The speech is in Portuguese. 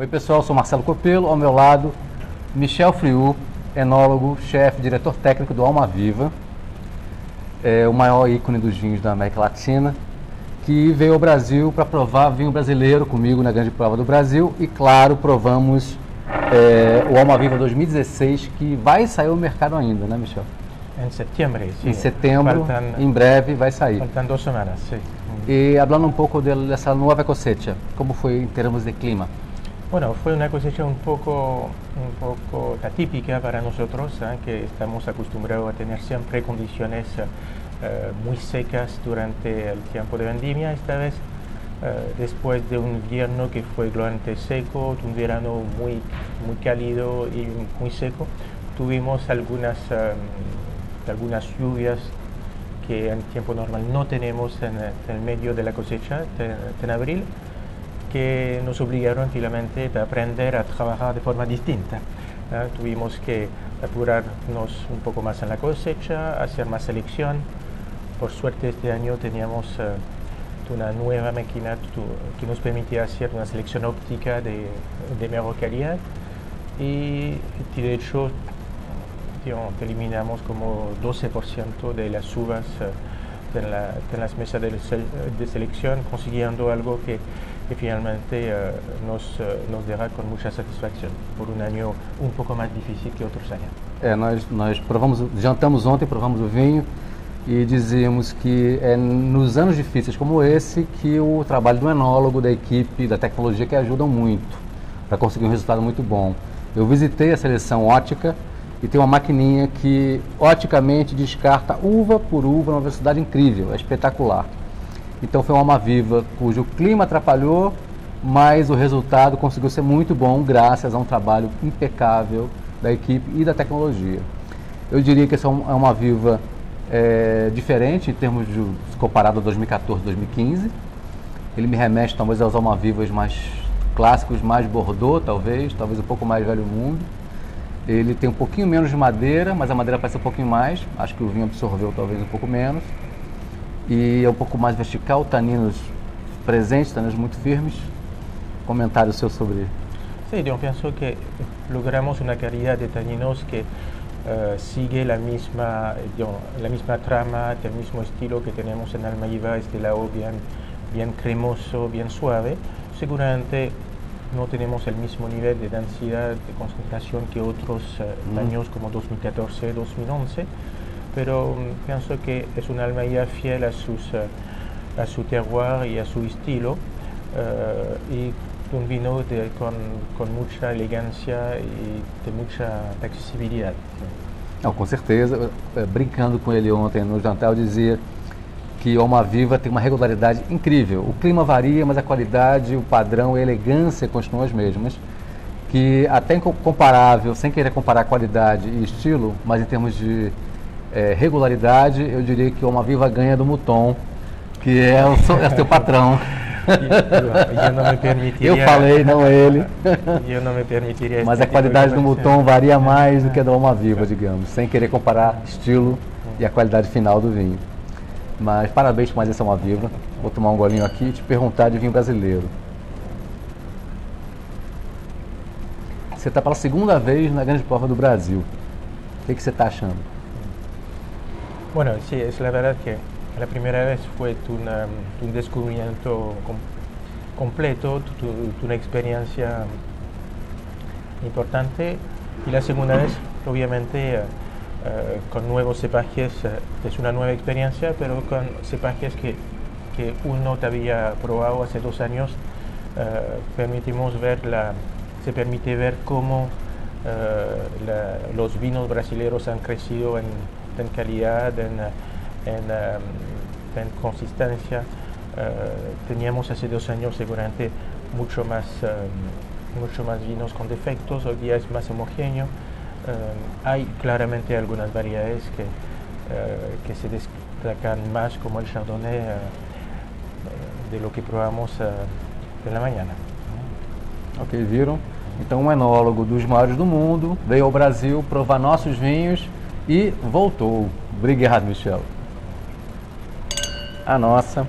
Oi pessoal, sou Marcelo Copelo, ao meu lado Michel Friu, enólogo, chefe, diretor técnico do Alma Viva, é o maior ícone dos vinhos da América Latina, que veio ao Brasil para provar vinho brasileiro comigo na grande prova do Brasil e claro, provamos é, o Alma Viva 2016 que vai sair ao mercado ainda, né Michel? Em setembro, sim. Em setembro, Faltan- em breve vai sair. Faltan dos semanas, sí. E hablando um pouco de- dessa nova cosecha, como foi em termos de clima? Bueno, fue una cosecha un poco, un poco atípica para nosotros, ¿eh? que estamos acostumbrados a tener siempre condiciones eh, muy secas durante el tiempo de vendimia. Esta vez, eh, después de un invierno que fue globalmente seco, un verano muy, muy cálido y muy seco, tuvimos algunas, algunas lluvias que en tiempo normal no tenemos en, el medio de la cosecha, en abril que nos obligaron finalmente a aprender a trabajar de forma distinta. ¿eh? Tuvimos que apurarnos un poco más en la cosecha, hacer más selección. Por suerte este año teníamos eh, una nueva máquina que nos permitía hacer una selección óptica de, de mejor calidad y de hecho digamos, eliminamos como 12% de las uvas eh, de, la- de las mesas de, de selección, consiguiendo algo que, que finalmente nos, nos deja con mucha satisfacción por un año un poco más difícil que otros años. É, nós, nós provamos, jantamos ontem, provamos o vinho e dizíamos que é nos anos difíceis como esse que o trabalho do enólogo, da equipe, da tecnologia que ajudam muito para conseguir um resultado muito bom. Eu visitei a seleção ótica e tem uma maquininha que oticamente descarta uva por uva numa velocidade incrível, é espetacular. Então foi uma alma viva cujo clima atrapalhou, mas o resultado conseguiu ser muito bom graças a um trabalho impecável da equipe e da tecnologia. Eu diria que essa é é uma viva é, diferente em termos de comparado a 2014, 2015. Ele me remete talvez aos almavivas mais clássicos, mais Bordeaux talvez, talvez um pouco mais velho mundo. Ele tem um pouquinho menos de madeira, mas a madeira parece um pouquinho mais. Acho que o vinho absorveu talvez um pouco menos. E é um pouco mais vertical, taninos presentes, taninos muito firmes. Comentário seu sobre Sí, yo pienso que logramos una calidad de taninos que eh, sigue la misma, digamos, la misma trama, el mismo estilo que tenemos en Almaíba, este lado bien, bien cremoso, bien suave. Seguramente no tenemos el mismo nivel de densidad, de concentración que otros eh, Mm. años como 2014, 2011, pero mm, pienso que es una Almaíba fiel a, sus, eh, a su terroir y a su estilo eh, y un vino de- con, con mucha elegancia y de mucha accesibilidad. Não, com certeza. Eh, Brincando com ele ontem no jantar, eu dizia que Alma Viva tem uma regularidade incrível. O clima varia, mas a qualidade, o padrão e a elegância continuam as mesmas. Que até inco- comparável, sem querer comparar qualidade e estilo, mas em termos de eh, regularidade, eu diria que o Alma Viva ganha do Mouton, que é o seu, é seu patrão. Yo no me permitiría, Eu falei, não ele. yo no me permitiría Mas a tipo de qualidade do. Mouton varia mais do que a do Alma Viva, digamos, sem querer comparar estilo e a qualidade final do vinho. Mas parabéns por mais essa Alma Viva. Vou tomar um golinho aqui e te perguntar de vinho brasileiro. Você está pela segunda vez na grande prova do Brasil. O que, que você está achando? Bueno, sí, es la verdad que la primera vez fue un descubrimiento com- completo, una experiencia importante. Y la segunda vez, obviamente, eh, eh, con nuevos cepajes eh, es una nueva experiencia, pero con cepajes que, uno te había probado hace dos años, permitimos ver la, se permite ver cómo los vinos brasileños han crecido en, en calidad, en, en, em, en consistencia. Eh, teníamos hace dos años seguramente mucho más, em, mucho más vinos con defectos, hoy día es más homogéneo. Eh, hay claramente algunas variedades que, eh, que se destacan más, como el Chardonnay, eh, de lo que probamos eh, en la mañana. Ok, viram? Então, um enólogo dos maiores do mundo veio ao Brasil provar nossos vinhos e voltou. Obrigado, Michel. A nossa